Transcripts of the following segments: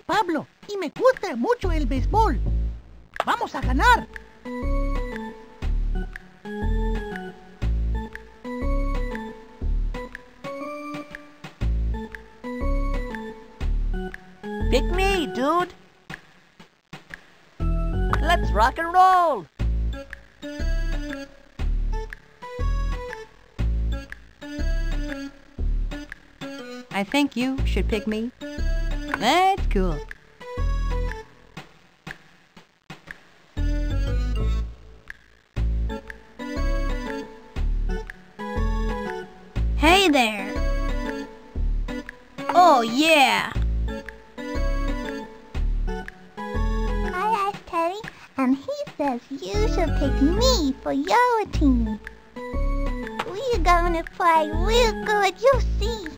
Pablo y me gusta mucho el béisbol. Vamos a ganar. Pick me, dude. Let's rock and roll. I think you should pick me. That's cool. Hey there. Oh, yeah. I asked Teddy, and he says you should pick me for your team. We're gonna play real good, you'll see.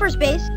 First base?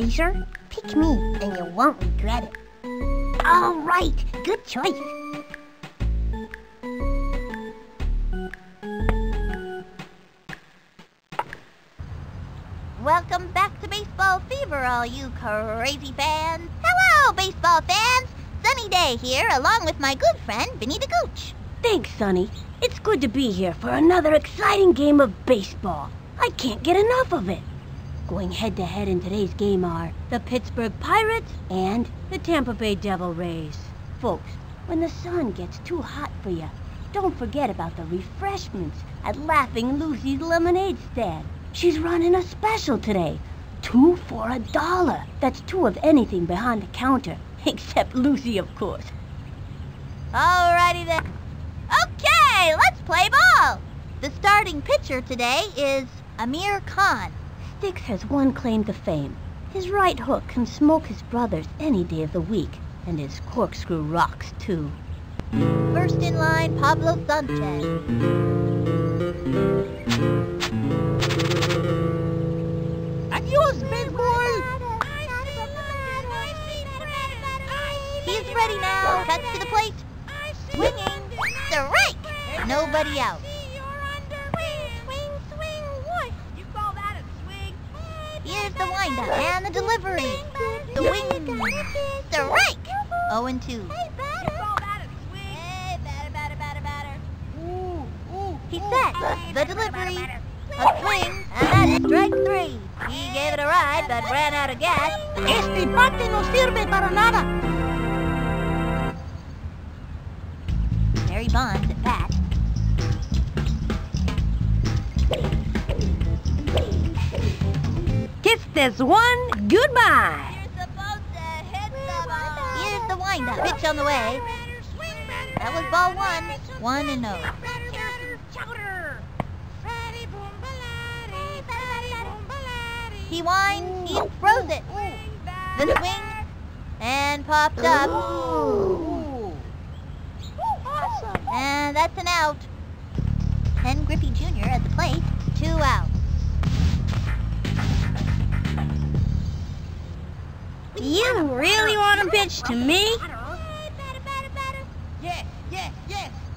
Frazier. Pick me, and you won't regret it. All right, good choice. Welcome back to Baseball Fever, all you crazy fans. Hello, baseball fans. Sunny day here, along with my good friend Vinny the Gooch. Thanks, Sunny. It's good to be here for another exciting game of baseball. I can't get enough of it. Going head to head in today's game are the Pittsburgh Pirates and the Tampa Bay Devil Rays. Folks, when the sun gets too hot for you, don't forget about the refreshments at Laughing Lucy's Lemonade Stand. She's running a special today. Two for a dollar. That's two of anything behind the counter, except Lucy, of course. Alrighty then. Okay, let's play ball. The starting pitcher today is Amir Khan. Sticks has one claim to fame. His right hook can smoke his brothers any day of the week, and his corkscrew rocks too. First in line, Pablo Sanchez. Adios, baseball. He's ready now. Cuts to the plate. Swinging. Strike. Nobody out. The windup and the delivery. The wing. Strike. 0 and 2. He set the delivery. A swing, and that's strike three. He gave it a ride, but ran out of gas. Este bate no sirve para nada. Barry Bonds at bat. Kiss one goodbye. Here's the windup. Pitch on the way. That was ball one. One and oh. He winds, he throws it. The swing, and popped up. And that's an out. Ken Griffey Jr. at the plate, two outs. You really want to pitch to me?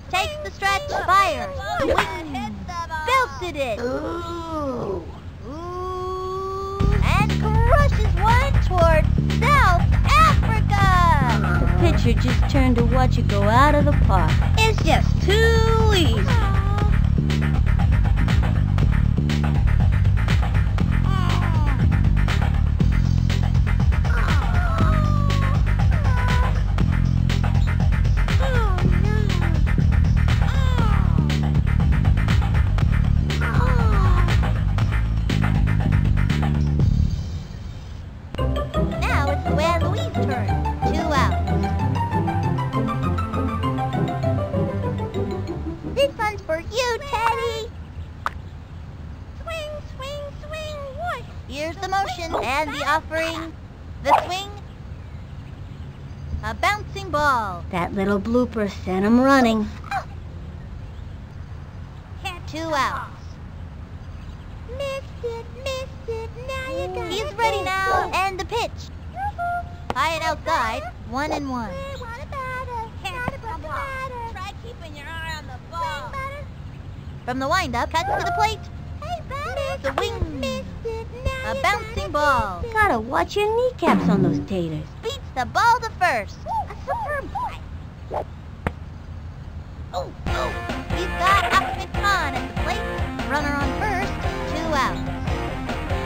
Takes the stretch, fires. Belted it. Ooh. Ooh, and crushes one toward South Africa. The pitcher just turned to watch it go out of the park. It's just too easy. Little blooper sent him running. Two outs. Missed it, missed it, now you got He's ready now. And the pitch. High and outside. One and one. Try keeping your eye on the ball. From the windup, cuts to the plate. The wing. A bouncing ball. Gotta watch your kneecaps on those taters. Beats the ball to first.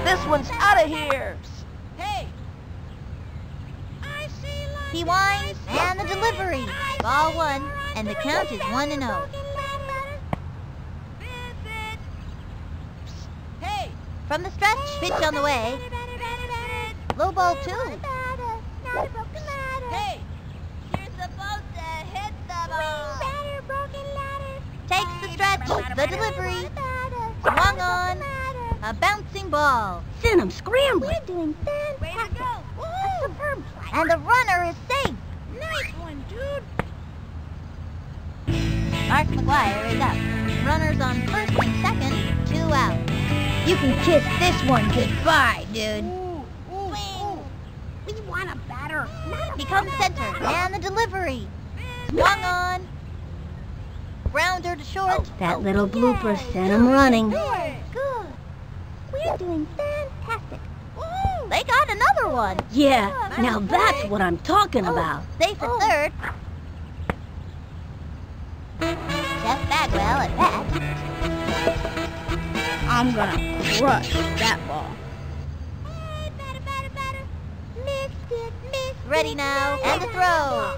This one's out of here. Hey, He winds and the delivery. Ball one, and the count is one and oh. hey, From the stretch, pitch on the way. Low ball two. hey. You're supposed to hit the ball. Takes the stretch, the delivery. Swung on. A bouncing ball. Sent him scrambling. We're doing Way to go. A superb play. And the runner is safe. Nice one, dude. Mark McGwire is up. Runners on first and second. Two out. You can kiss this one goodbye, dude. We want a batter. He comes center. And the delivery. Swung on. Grounder to short. That little blooper sent him running. We're doing fantastic. They got another one. Yeah, now that's what I'm talking oh, about. Oh. Safe at third. Jeff Bagwell at bat. I'm gonna crush that ball. Ready now. And the throw.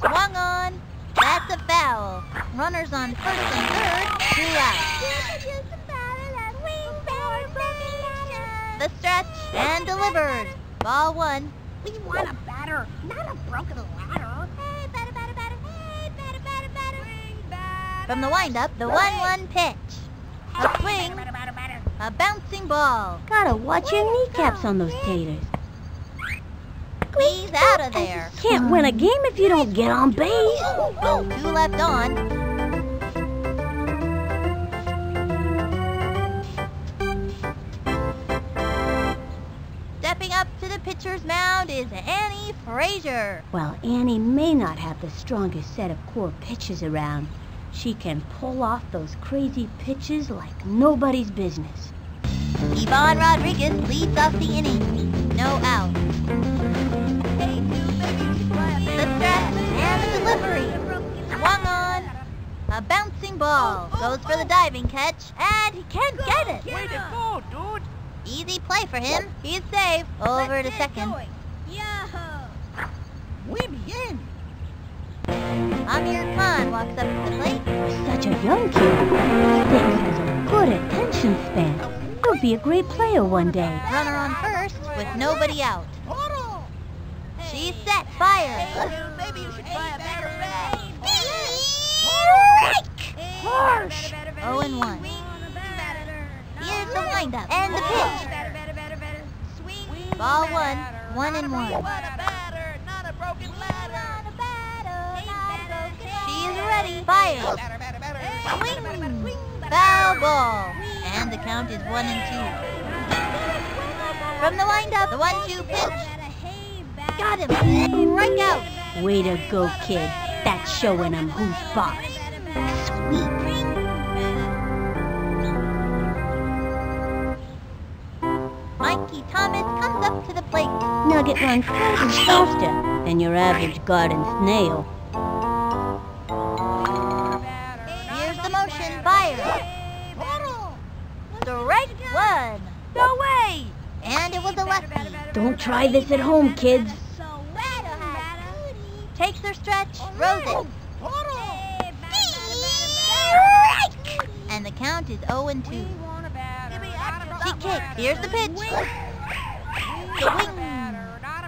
Swung on. That's a foul. Runners on first and third. Two out. The stretch and delivered. Ball one. We want a batter, not a broken ladder. hey batter batter batter From the windup, the 1-1 pitch. A swing. A bouncing ball. Gotta watch your kneecaps on those taters. Squeeze out of there. Can't win a game if you don't get on base. Two left on. To mound is Annie Frazier. While Annie may not have the strongest set of core pitches around, she can pull off those crazy pitches like nobody's business. Ivan Rodriguez leads off the inning. No out. The stretch and the delivery. Swung on. A bouncing ball. Goes for the diving catch. And he can't get it. Way to go, dude. Easy play for him. He's safe. Over to second. Muy bien. Amir Khan walks up to the plate. Such a young kid. He thinks he has a good attention span. He'll be a great player one day. Runner on first with nobody out. She's set. Fire. Dude, maybe you should try a better bat. Harsh. 0 and 1. Here's the windup and the pitch. Ball one. 1 and 1. What a batter, not a broken ladder. She's ready. Fire. Batter, batter, batter. Swing. Foul ball. And the count is 1 and 2. From the windup, the 1-2 pitch. Got him. Strike out. Way to go, kid. That's showing him who's boss. Up to the plate. Nugget runs faster than your average garden snail. Here's the motion. Fire. The right one. No way. And it was a lefty. Don't try this at home, kids. Takes their stretch. Throws it. And the count is 0 and 2. She kicks. Here's the pitch. The wing.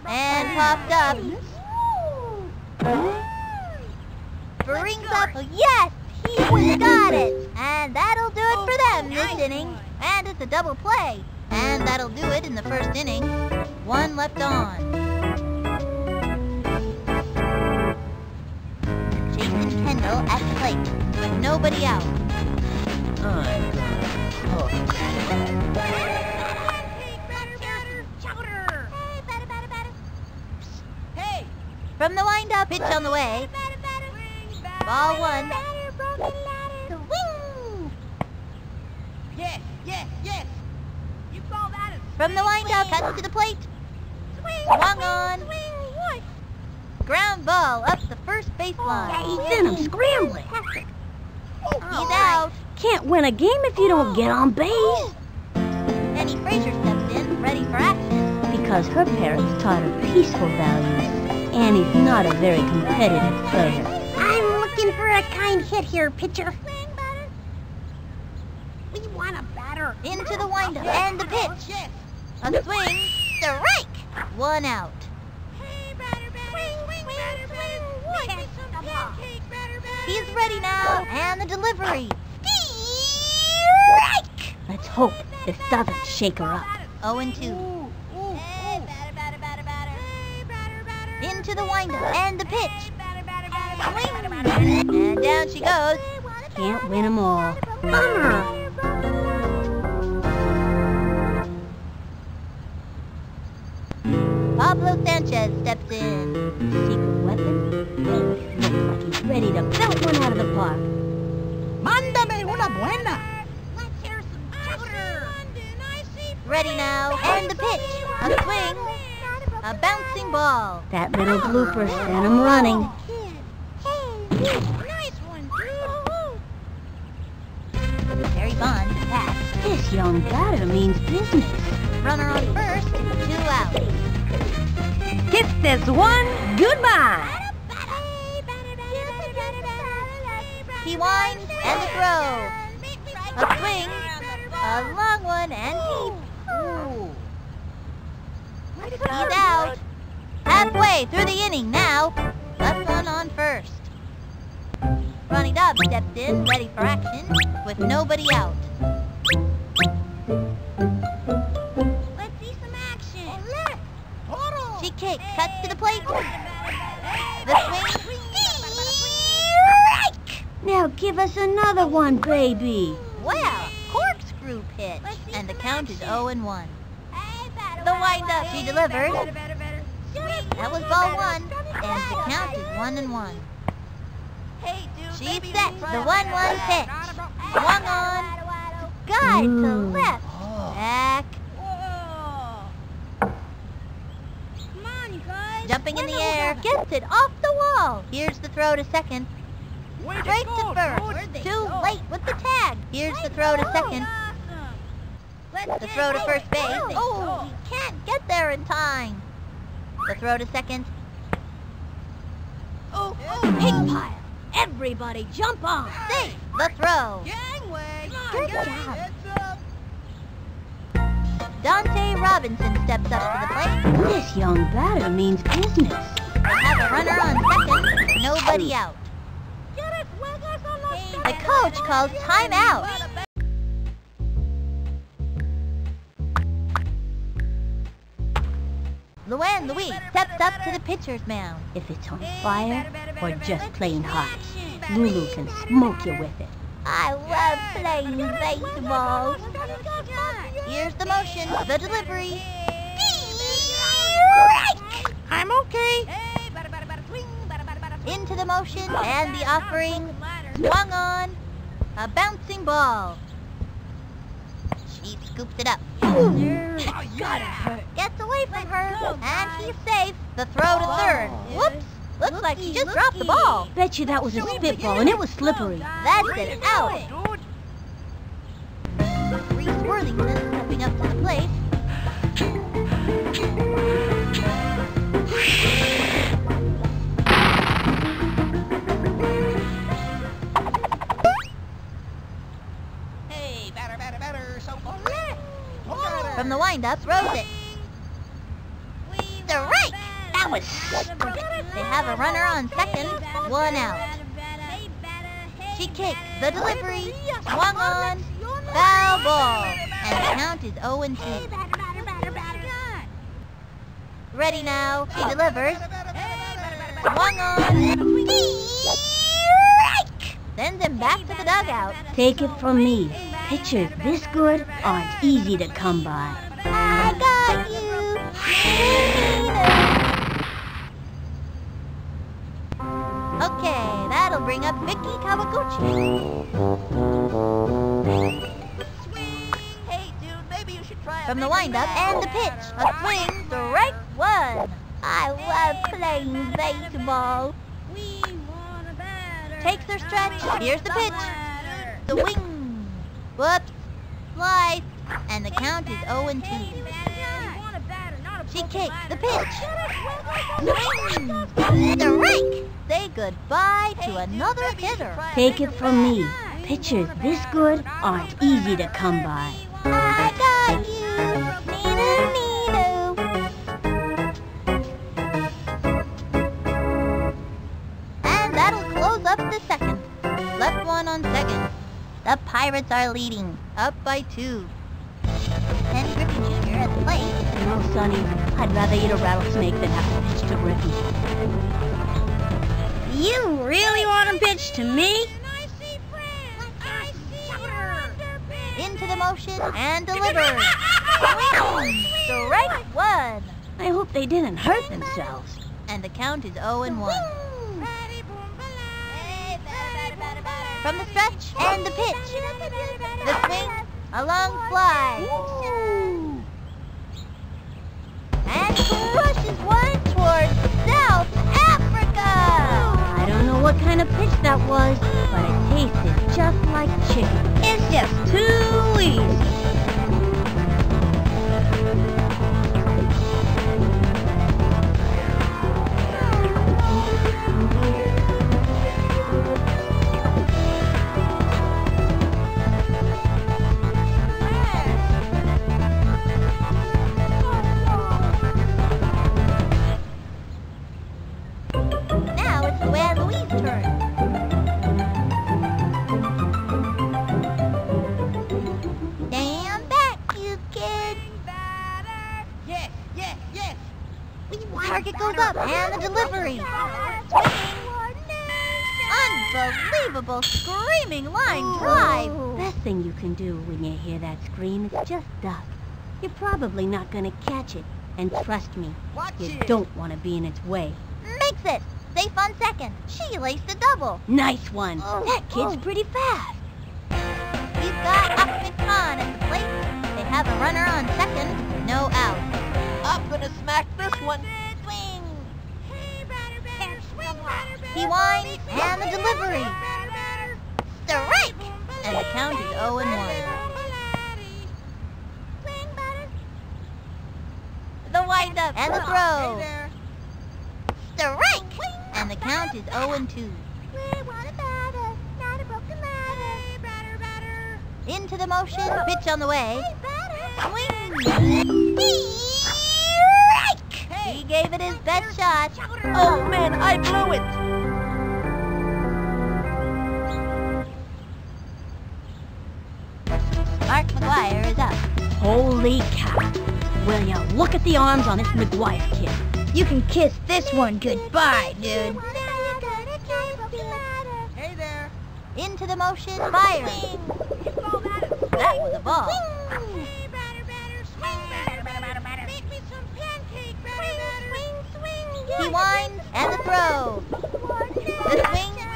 And popped up. Brings up. Yes! He got it. And that'll do it for them this inning. And it's a double play. And that'll do it in the first inning. One left on. Jason Kendall at the plate with nobody out. I'm oh. From the windup, pitch on the way. Ball one. Swing! Yes, yes, yes. You call that a From the windup, cuts to the plate. Swung on. Ground ball up the first baseline. Yeah, he's in 'em, scrambling. He's out. Can't win a game if you don't get on base. Penny Frazier steps in, ready for action. Because her parents taught her peaceful values. Annie's not a very competitive player. I'm looking for a kind hit here, pitcher. We want a batter. Into the windup and the pitch. A swing. Strike. One out. He's ready now. And the delivery. Strike. Let's hope this doesn't shake her up. 0 and 2. Into the windup and the pitch. Swing. And down she goes. Can't win 'em all. Bummer. Pablo Sanchez steps in. Secret weapon? Looks like he's ready to belt one out of the park. Mándame una buena. Ready now. And the pitch. A swing. A bouncing ball. That little blooper sent him running. Barry Bonds pass. This young batter means business. Runner on first. Two out. Kiss this one goodbye. He winds and the throw. A swing. A long one and deep. He's out. Halfway through the inning now. Left one on first. Ronny Dobbs steps in, ready for action, with nobody out. Let's see some action. Oh, she kicks, cuts to the plate. The swing. Strike! Now give us another one, baby. Well, corkscrew pitch. And the count is 0 and 1. The windup she delivered. That was ball one. And the count is 1 and 1. Hey, dude, she sets the 1 1 pitch. Swung on. Guide to left. Back. Jumping in the air. Gets it off the wall. Here's the throw to second. Straight to first. Too late with the tag. Here's the throw to second. The throw to first base. Oh, oh, oh, he can't get there in time. The throw to second. Oh, pig pile. Everybody jump on. Safe. The throw. Gangway. Good job. Dante Robinson steps up to the plate. This young batter means business. They have a runner on second. Nobody out. The coach calls timeout. Luanne Lui steps up to the pitcher's mound. If it's on fire or just plain hot, Lulu can smoke you with it. I love playing baseball. Here's the motion, the delivery. Strike! I'm okay. Into the motion and the offering. Swung on. A bouncing ball. She scoops it up. Gets away from her, and he's safe. The throw to third. Whoops! Looks like she just dropped the ball. Bet you that was a spitball and it was slippery. That's it out. Reese Worthington stepping up to the plate. Hey, batter, batter, batter. So From the windup, throws it. Was They have a runner on second, one out. She kicks the delivery, swung on, foul ball, and the count is 0 and 2. Ready now, she delivers, swung on, strike! Sends him back to the dugout. Take it from me. Pitchers this good aren't easy to come by. I got you. Bring up Vicki Kawaguchi. Hey, dude, maybe you should try From the windup and the pitch. A swing, strike one. I love playing baseball. Takes her stretch. Here's the pitch. The wing. Whoops. Slice. And the count is 0 and 2. She kicks the pitch. the Strike. Say goodbye to another hitter. Take it from me. Pitchers this good aren't easy to come by. I got you. Neato, neato. And that'll close up the second. Left one on second. The Pirates are leading, up by two. Ken Griffey Jr. at the plate. Sunny, I'd rather eat a rattlesnake than have to pitch to Griffey. You really want to pitch to me? Into the motion and delivers. Swing. Strike one. I hope they didn't hurt themselves. And the count is 0 and 1. From the stretch and the pitch. The swing, a long fly. And crushes one towards South Africa. I don't know what kind of pitch that was, but it tasted just like chicken. It's just too easy. Can do when you hear that scream is just duck. You're probably not gonna catch it. And trust me, Watch you it. don't want to be in its way. Makes it. Safe on second. She laced a double. Nice one. Oh, that kid's oh. pretty fast. We've got Achmed Khan at the plate. They have a runner on second. No out. I'm gonna smack this one. Swing. He winds and the delivery. Strike. And the count is 0 and 1. The windup and the throw. Strike. And the count is 0 and 2. Into the motion, pitch on the way. Swing. Strike. He gave it his best shot. Oh man, I blew it. Holy cow. Will ya look at the arms on this McGwire kid. You can kiss this one goodbye, dude. Hey there. Into the motion, fire. That was a ball. He winds and the throw. The swing,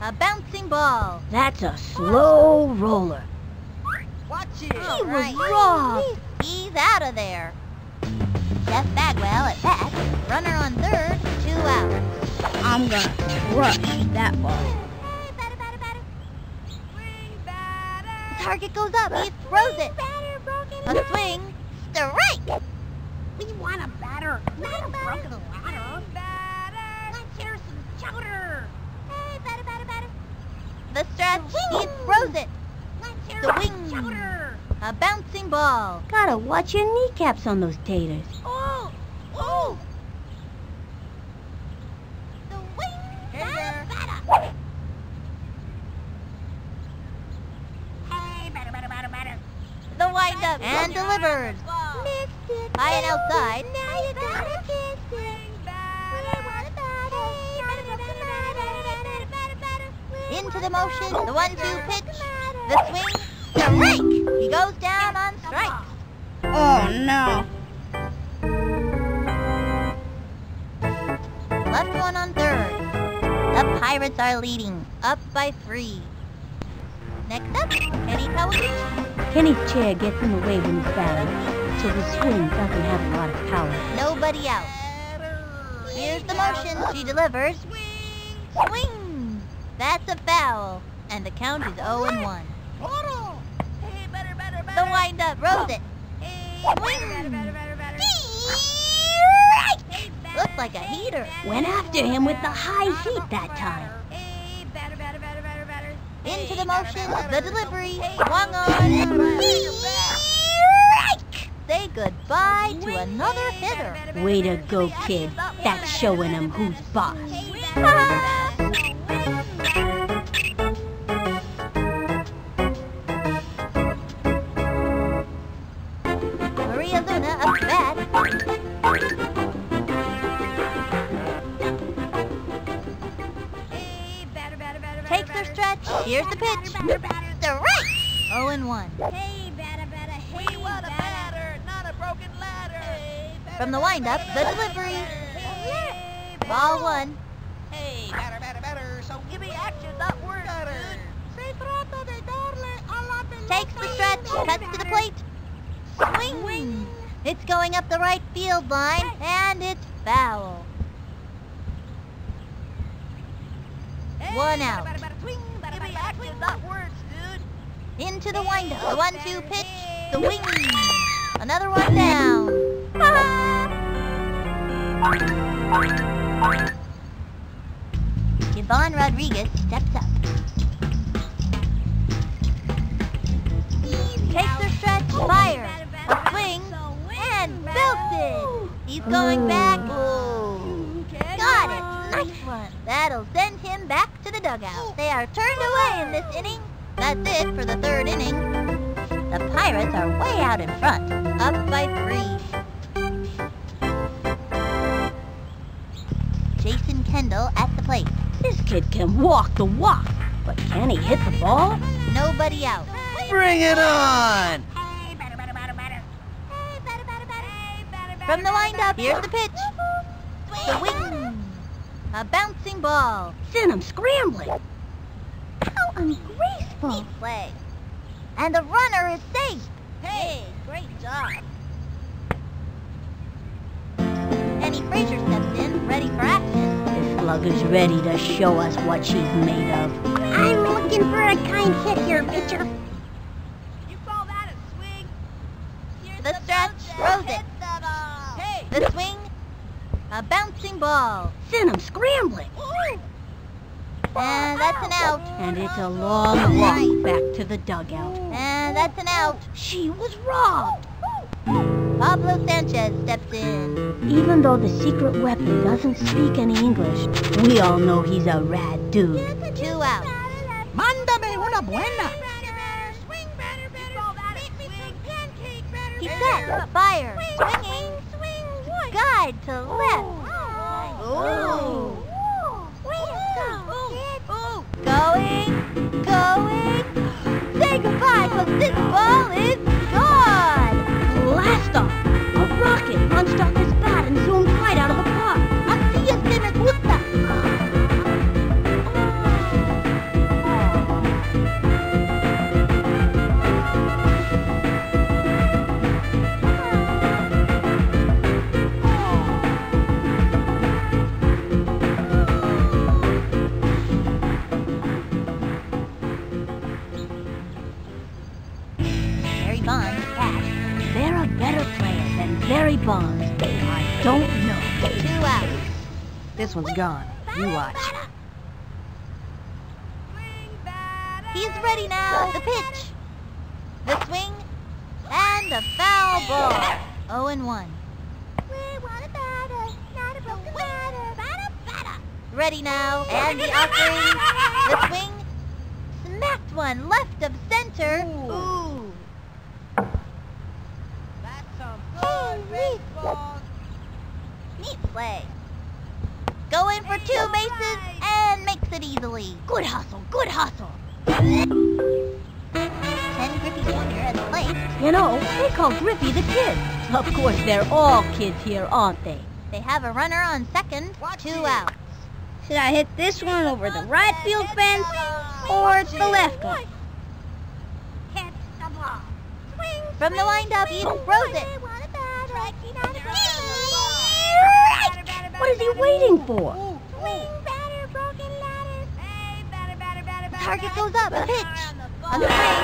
a bouncing ball. That's a slow roller. He was robbed. He's out of there. Jeff Bagwell at bat. Runner on third, two outs. I'm gonna crush that ball. The target goes up. He throws it. A swing, strike. We want a batter, not a broken ladder. Let's hear some chowder. The stretch, he throws it. Let's hear The wing. chowder. A bouncing ball. Gotta watch your kneecaps on those taters. Oh! Oh! The wing. hey there. better. Better, better, better. The wind up and delivered. Missed it. High and outside. Now you gotta kiss it. Into the motion, the one-two pitch, the swing, the rake. He goes down on strikes. Oh, no. Left one on third. The Pirates are leading, up by three. Next up, Kenny Kawaguchi. Kenny's chair gets in the way when he's batting, so the swing doesn't have a lot of power. Nobody out. Here's the motion. She delivers. Swing! Swing! That's a foul. And the count is 0 and 1. The windup rose it. Swing! Looks like a heater. Went after him with the high heat that time. Into the motion, the delivery, swung on. Say goodbye to another hitter. Way to go, kid. That's showing him who's boss. Here's the pitch. The right. 0 and 1. From the windup, the delivery. Ball one. Hey, batter, batter, batter. So give me action, not words, Takes the stretch. Cuts to the plate. Swing. It's going up the right field line, and it's foul. One out. Give me action, dude. Into the windup. The one-two pitch. The wing. Another one down. Ivan Rodriguez steps up. Takes her stretch, fire, a swing, and belted. He's going back. Ooh. Got it. Nice one. That'll send him back to the dugout. They are turned away in this inning. That's it for the third inning. The Pirates are way out in front, up by three. Jason Kendall at the plate. This kid can walk the walk, but can he hit the ball? Nobody out. Bring it on! From the windup, here's the pitch. The wing. A bouncing ball. Send him scrambling. How ungraceful. Neat play. And the runner is safe. Hey, great job. Penny Frazier steps in, ready for action. This slugger's ready to show us what she's made of. I'm looking for a kind hit here, pitcher. You call that a swing? Here's The stretch, throws it. Hey, The swing, a bouncing ball. Send him scrambling. And that's an out. And it's a long walk back to the dugout. And that's an out. She was robbed. Pablo Sanchez steps in. Even though the secret weapon doesn't speak any English, we all know he's a rad dude. Two outs. Mándame una buena. He's set. Fire. Swinging. Swing. Guide to left. Ooh. Going. Going. Say goodbye, cause this ball is gone. Blast off! A rocket punched off his one's gone. You watch. He's ready now. The pitch. The swing. And the foul ball. 0 and 1. Ready now. And the offering. The swing. Smacked one left of center. Ooh. Ooh. That's some good baseball. Neat play easily. Good hustle, good hustle. Send Griffey Jr. at the plate. You know, they call Griffey the kid. Of course, they're all kids here, aren't they? They have a runner on second, two outs. Should I hit this one over the right field fence or the left one? Hit the ball. From the windup, he throws it. What is he waiting for? The target goes up, a pitch. On the plate.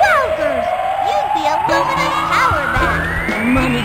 Wowzers! Use the aluminum power bat. Money,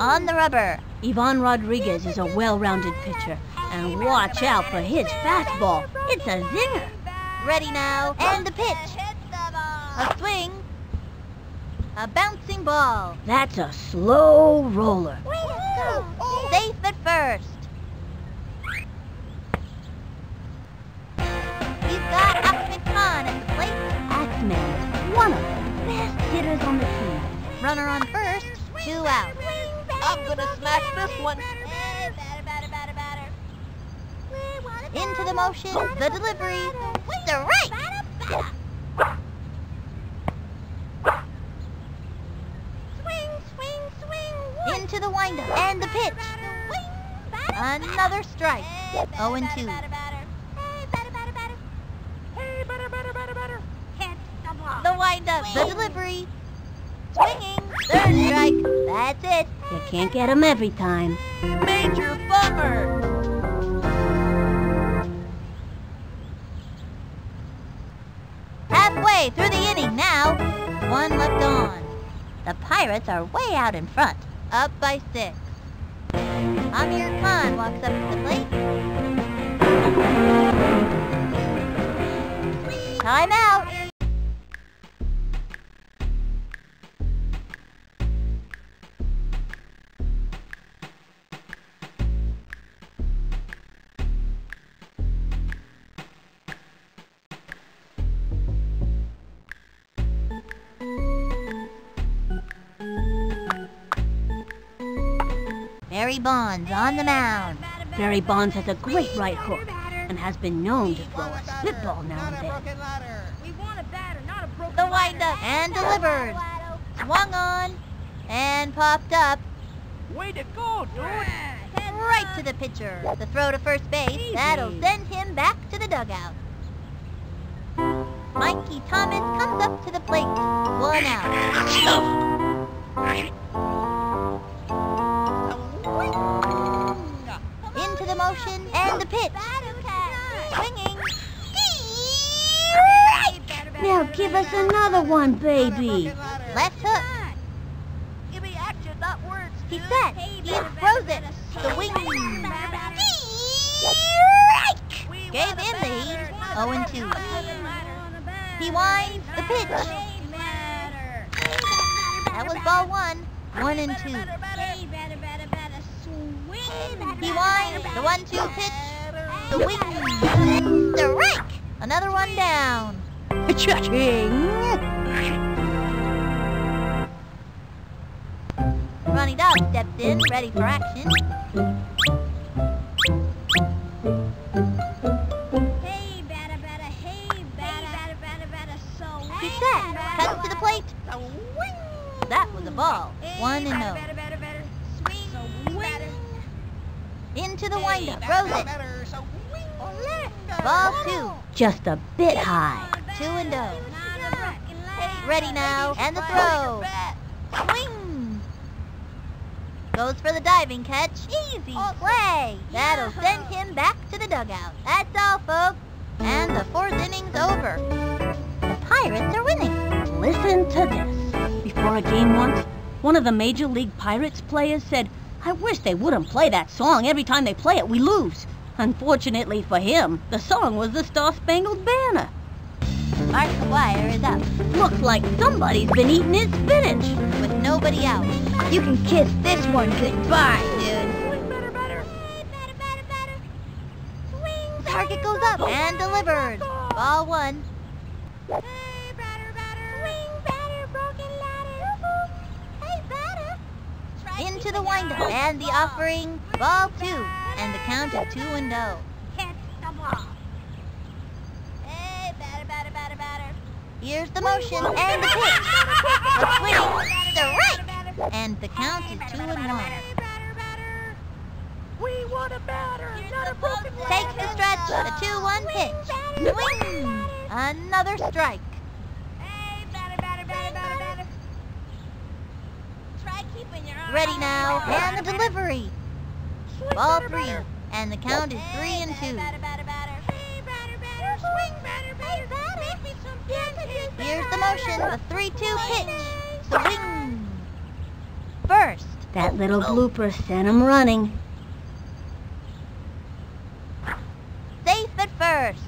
on the rubber. Ivan Rodriguez is a well-rounded pitcher. And watch out for his fastball. It's a zinger. Ready now. And the pitch. A swing. A bouncing ball. That's a slow roller. Safe at first. He's got Achmed Khan at the plate. Is one of the best hitters on the team. Runner on first. Two outs. I'm gonna smash this one. Into the motion. The delivery. Strike. Into the windup. And the pitch. Another strike. 0 and 2. The windup. The delivery. Swinging. Third strike. That's it. You can't get him every time. Major bummer. Halfway through the inning now. One left on. The Pirates are way out in front. Up by six. Amir Khan walks up to the plate. Time out. Barry Bonds on the mound. Barry Bonds has a great right hook and has been known to throw a spitball now and then. The windup and delivered. Swung on and popped up Way to go, dude. right to the pitcher. The throw to first base. That'll send him back to the dugout. Mikey Thomas comes up to the plate. One out. Give us another one, baby. Left hook. Give me action, not words. He's set. He throws it. The wing. Gave in the heat. 0 and 2. He winds the pitch. That was ball one. 1 and 2. He winds the 1 2 pitch. The wing. The rake. Another one down. Cha-ching! Ronny Dobbs stepped in, ready for action. He's set. Cuts to the plate. That was a ball. One and oh. no. Into the windup. Throws it. Ball two. Just a bit high. Two and oh. Ready now. And the throw. Swing. Goes for the diving catch. Easy play. That'll send him back to the dugout. That's all, folks. And the fourth inning's over. The Pirates are winning. Listen to this. Before a game once, one of the Major League Pirates players said, I wish they wouldn't play that song. Every time they play it, we lose. Unfortunately for him, the song was the Star Spangled Banner. Mark McGwire is up Looks like somebody's been eating his spinach. with nobody out. You can kiss this one goodbye, dude. Target goes up and delivered. Ball one. Into the windup and the offering. Ball two. And the count of two and oh. Hit the ball. Hey, batter, batter, batter, batter. Here's the motion and the pitch. A swing. The right. And the count is two and one. We want a batter, not a broken Takes the stretch. The two-one pitch. Swing. Another strike. Hey, batter, batter, batter, batter, batter. Try keeping your eye Ready now. And the delivery. Ball three. And the count is three and two. Here's the motion. The three-two pitch. Swing. First. That little blooper sent him running. Safe at first.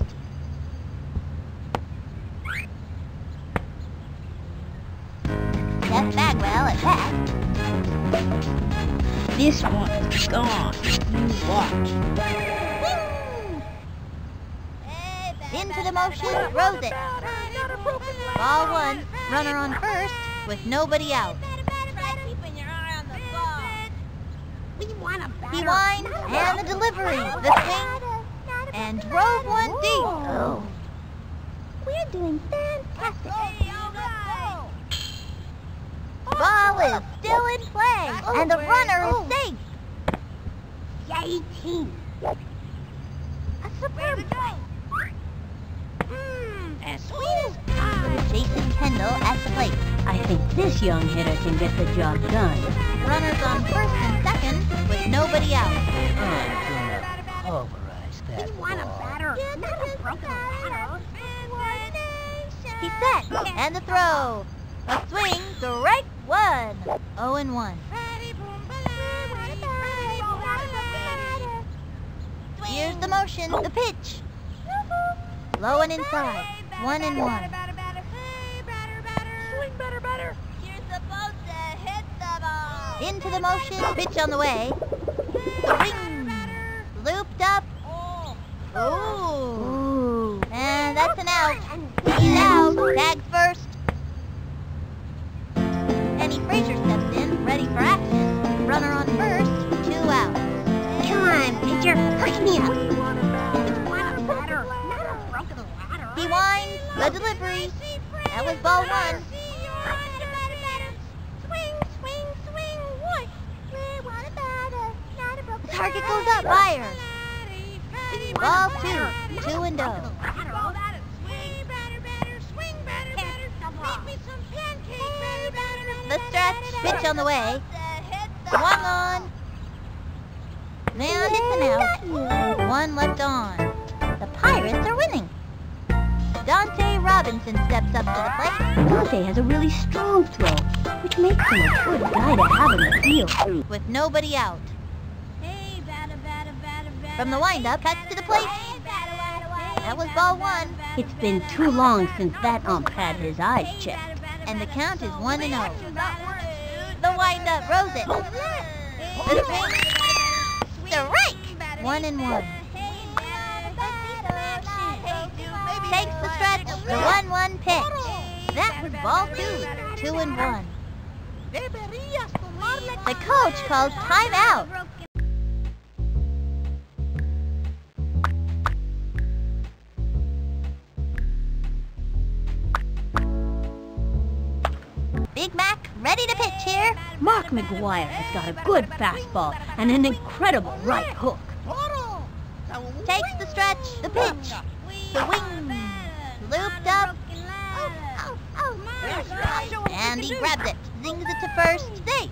Jeff Bagwell at bat. This one's gone. You watch. Into the motion, throws it. Ball one, runner on first, with nobody out. Try keeping your eye on the ball. We want a batter. He winds, and the delivery, the swing, and drove one deep. Oh. We're doing fantastic. All right. Ball is still in play, oh, and the runner is oh. safe. Yay, team. A superb play. As sweet as pie. Jason Kendall at the plate. I think this young hitter can get the job done. Runners on first and second, with nobody out. Pulverize We that want a ball. batter, not a broken batter. He's set, and the throw. A swing, strike one. 0 and 1. Here's the motion, the pitch. Low and inside. 1 and 1. Swing better, better. You're supposed to hit the ball. Into the motion, pitch on the way. Looped up. Ooh. And that's an out. He's out. Tags first. Penny Frazier steps in, ready for action. Field. with nobody out. From the windup, cuts to the plate. That was ball one. It's been too long since that ump had his eyes checked. And the count is one and oh. The windup rose it. The swing. Strike. One and one. Takes the stretch. The one-one pitch. That was ball two. Two and one. The coach calls timeout. Big Mac, ready to pitch here. Mark McGwire has got a good fastball and an incredible right hook. Takes the stretch, the pitch, the wing, looped up, oh, oh, oh. and he grabs it, zings it to first, safe.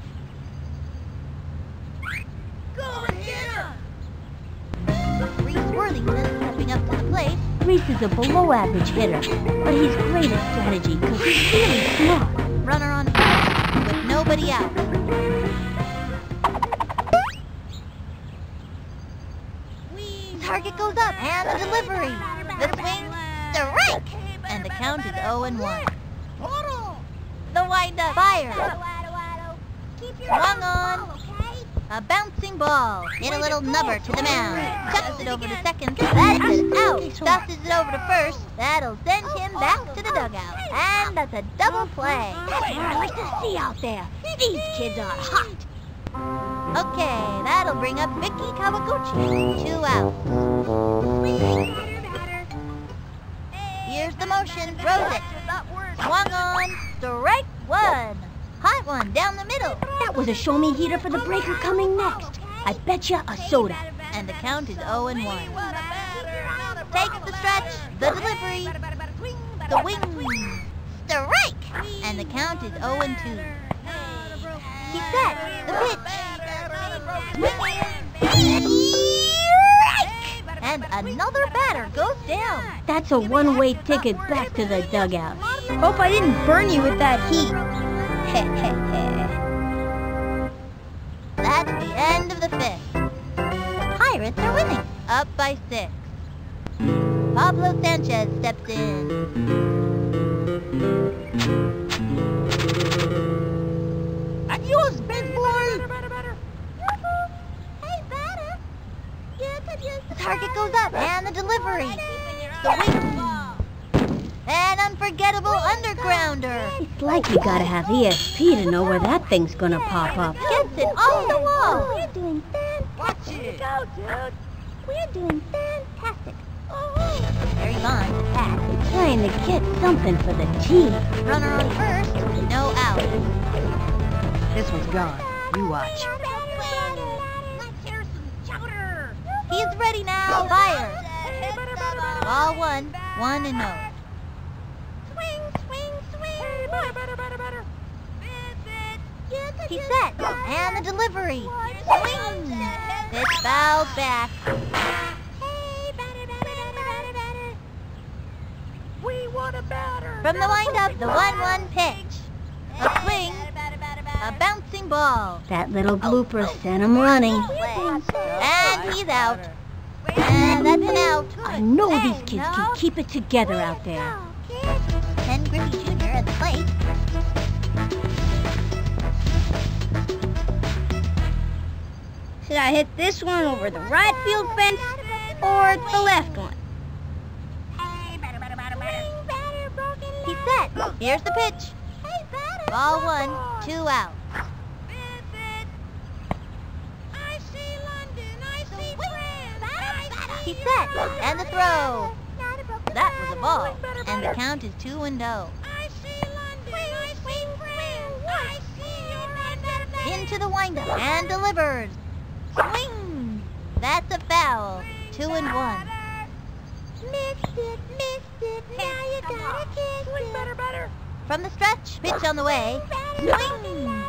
Reese is a below average hitter, but he's great at strategy because he's really smart. Runner on first with nobody out. Target goes up and the delivery. The swing, strike, and the count is 0 and 1. The windup, fire. Swung on. A ball. Hit a little nubber to the mound. Chucks it over to second. That's an out. Tosses it over to first. That'll send him back to the dugout. And that's a double play. That's what I like to see out there. These kids are hot. Okay, that'll bring up Vicki Kawaguchi. Two outs. Here's the motion. Throws it. Swung on. Strike one. Hot one down the middle. That was a show me heater for the breaker coming next. I bet you a soda. And the count is 0 and 1. Takes the stretch. The delivery. The wing. Strike. And the count is 0 and 2. He's set. The pitch. And another batter goes down. That's a one-way ticket back to the dugout. Hope I didn't burn you with that heat. That's the end of the fifth. The Pirates are winning, up by six. Pablo Sanchez steps in. Adios, baseball. Hey, batter. The target goes up and the delivery. The. An unforgettable undergrounder. It's like you gotta have ESP to know where that thing's gonna pop up. Gets it off the wall. We're doing fantastic. Watch it. Go, dude. We're doing fantastic. Bonds to pass. Trying to get something for the team. Runner on first, no out. This one's gone. You watch. Let's hear some chowder. He's ready now. Fire. Ball one, one and no. Batter, batter, batter, batter. He's set. And the delivery. Swing. It's fouled back. Hey, batter, batter, batter, batter, batter. We want a batter. From the windup, the 1-1 pitch. A swing. A bouncing ball. That little blooper sent him running. And he's out. And that's an out. I know these kids can keep it together out there. Ken Griffey Jr. at the plate. Should I hit this one over the right field fence or the left one? He's set. Here's the pitch. Ball one, two out. He's set. And the throw. That was a ball. And the count is two and oh. I see London. I see France. I see your Into the windup and delivered. Swing. That's a foul. Two and one. Missed it, missed it. Now you gotta kiss it. Better, better. From the stretch, pitch on the way. Swing.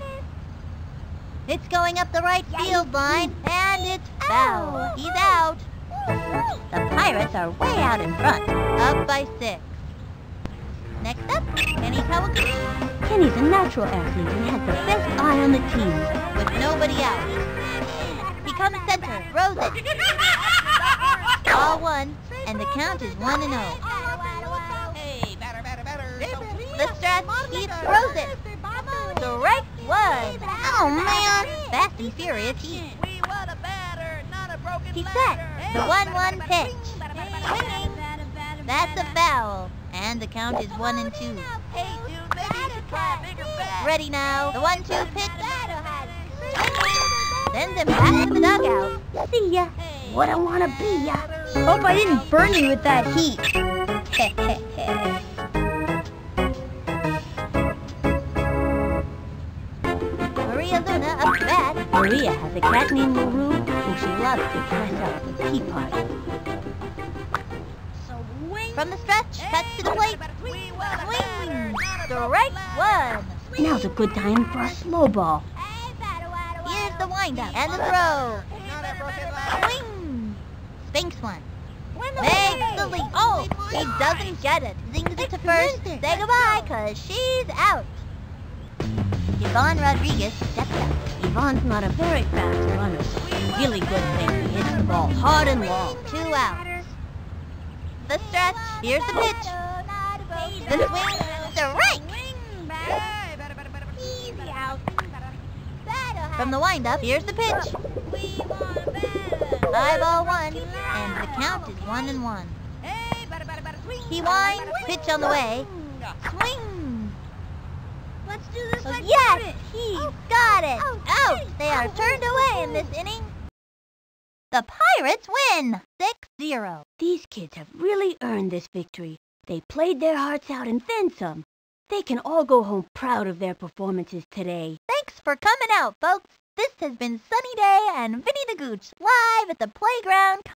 It's going up the right field line, and it's foul. Oh. He's out. The Pirates are way out in front, up by six. Next up, Kenny Kawaguchi Kenny's a natural athlete and has the best eye on the team. with nobody out. He comes center, throws it. Ball one, and the count is one and oh. The stretch, he throws it. Strike one. Oh man, fast and furious. He, he's set. The one-one pitch. That's a foul, and the count is one and two. Ready now. The one-two pitch. Sends him back to the dugout. See ya. What I wanna be ya. Hope I didn't burn you with that heat. Maria Luna to bat. Maria has a cat named LaRue who she loves to dress up for tea parties. From the stretch, cuts to the plate. Swing. Strike one. Now's a good time for a slow ball. Here's the windup and the throw. Swing. Spinks one. Makes delete. Oh, he doesn't get it. Zings it to first. Say goodbye, cause she's out. Ivan Rodriguez steps up. Ivan's not a very fast runner. Really good thing he hits the ball hard and long. Two outs. The stretch. Here's the pitch. The swing. Strike. Easy out. From the windup, here's the pitch. Five ball one, and the count is one and one. He winds, pitch on the way. Swing. Let's do this Yes, he got it. Out. Oh, they are turned away in this inning. The Pirates win 6-0. These kids have really earned this victory. They played their hearts out and then some. They can all go home proud of their performances today. Thanks for coming out, folks. This has been Sunny Day and Vinny the Gooch live at the playground